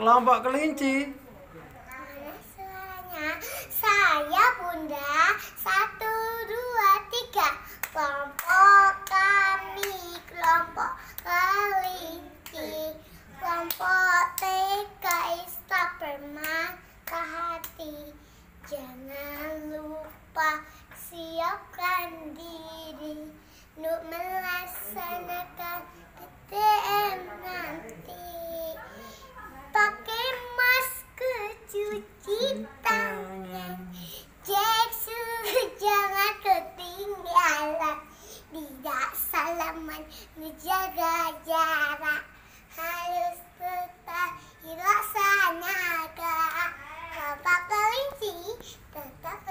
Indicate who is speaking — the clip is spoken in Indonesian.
Speaker 1: Kelompok kelinci.
Speaker 2: Suaranya? Saya Bunda. Satu, dua, tiga. Kelompok kami, kelompok kelinci. Kelompok TK Ista Hati. Jangan lupa siapkan diri untuk melaksanakan. halaman menjaga jarak harus tetap dilaksanakan. Bapak kelinci tetap